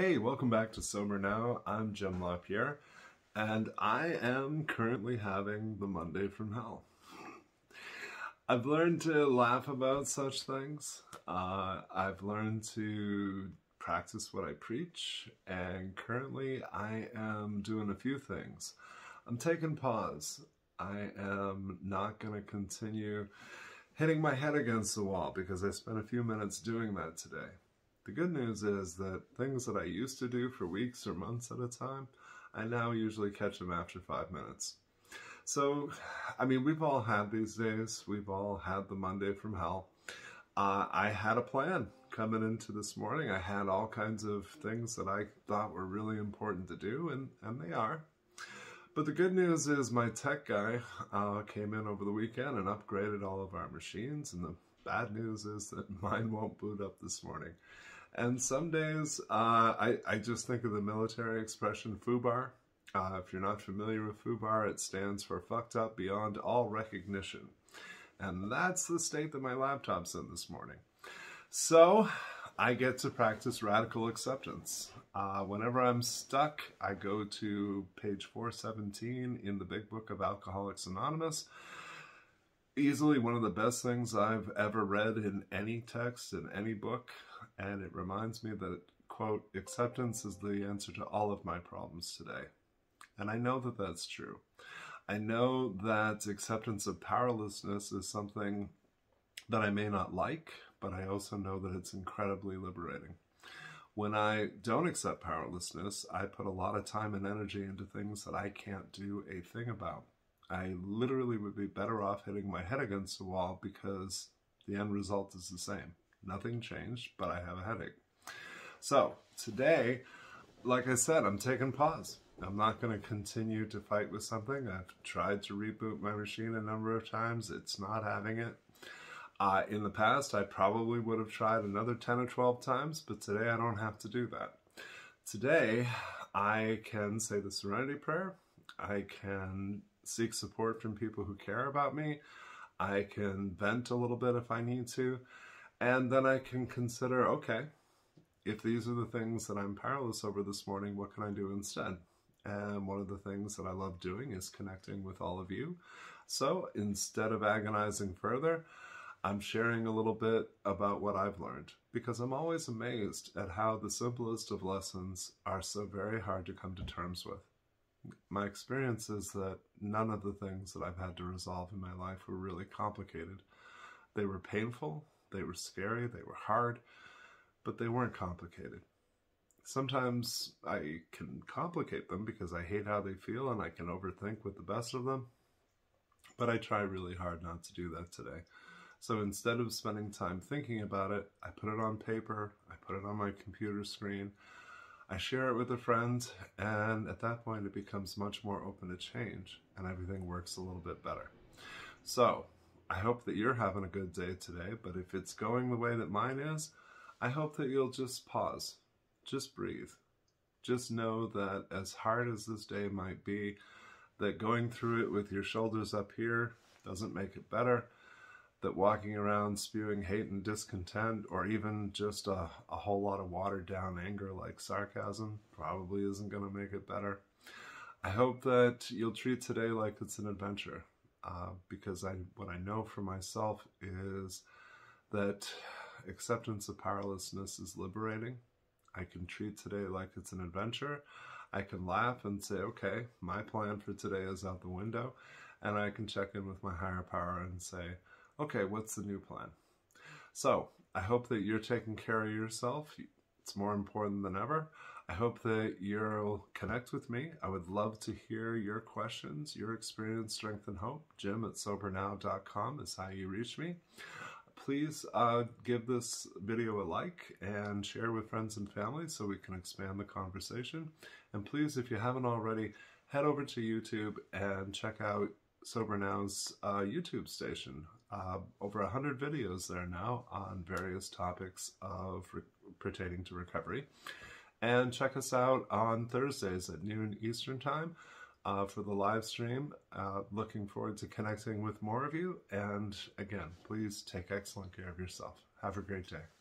Hey, welcome back to Sober Now. I'm Jim LaPierre, and I am currently having the Monday from Hell. I've learned to laugh about such things. Uh, I've learned to practice what I preach, and currently I am doing a few things. I'm taking pause. I am not going to continue hitting my head against the wall because I spent a few minutes doing that today. The good news is that things that I used to do for weeks or months at a time, I now usually catch them after five minutes. So, I mean, we've all had these days. We've all had the Monday from hell. Uh, I had a plan coming into this morning. I had all kinds of things that I thought were really important to do, and, and they are. But the good news is my tech guy uh, came in over the weekend and upgraded all of our machines, and the bad news is that mine won't boot up this morning. And some days, uh, I, I just think of the military expression FUBAR. Uh, if you're not familiar with FUBAR, it stands for fucked up beyond all recognition. And that's the state that my laptop's in this morning. So I get to practice radical acceptance. Uh, whenever I'm stuck, I go to page 417 in the big book of Alcoholics Anonymous easily one of the best things I've ever read in any text, in any book, and it reminds me that, quote, acceptance is the answer to all of my problems today. And I know that that's true. I know that acceptance of powerlessness is something that I may not like, but I also know that it's incredibly liberating. When I don't accept powerlessness, I put a lot of time and energy into things that I can't do a thing about. I literally would be better off hitting my head against the wall because the end result is the same. Nothing changed, but I have a headache. So today, like I said, I'm taking pause. I'm not going to continue to fight with something. I've tried to reboot my machine a number of times. It's not having it. Uh, in the past, I probably would have tried another 10 or 12 times, but today I don't have to do that. Today, I can say the Serenity Prayer. I can seek support from people who care about me. I can vent a little bit if I need to. And then I can consider, okay, if these are the things that I'm powerless over this morning, what can I do instead? And one of the things that I love doing is connecting with all of you. So instead of agonizing further, I'm sharing a little bit about what I've learned because I'm always amazed at how the simplest of lessons are so very hard to come to terms with my experience is that none of the things that I've had to resolve in my life were really complicated. They were painful, they were scary, they were hard, but they weren't complicated. Sometimes I can complicate them because I hate how they feel and I can overthink with the best of them, but I try really hard not to do that today. So instead of spending time thinking about it, I put it on paper, I put it on my computer screen, I share it with a friend, and at that point, it becomes much more open to change, and everything works a little bit better. So, I hope that you're having a good day today, but if it's going the way that mine is, I hope that you'll just pause, just breathe. Just know that as hard as this day might be, that going through it with your shoulders up here doesn't make it better that walking around spewing hate and discontent, or even just a, a whole lot of watered down anger like sarcasm, probably isn't going to make it better. I hope that you'll treat today like it's an adventure, uh, because I what I know for myself is that acceptance of powerlessness is liberating. I can treat today like it's an adventure. I can laugh and say, okay, my plan for today is out the window. And I can check in with my higher power and say, okay, what's the new plan? So I hope that you're taking care of yourself. It's more important than ever. I hope that you'll connect with me. I would love to hear your questions, your experience, strength, and hope. Jim at sobernow.com is how you reach me. Please uh, give this video a like and share with friends and family so we can expand the conversation. And please, if you haven't already, head over to YouTube and check out Sober Now's uh, YouTube station uh, over 100 videos there now on various topics of pertaining to recovery. And check us out on Thursdays at noon Eastern Time uh, for the live stream. Uh, looking forward to connecting with more of you. And again, please take excellent care of yourself. Have a great day.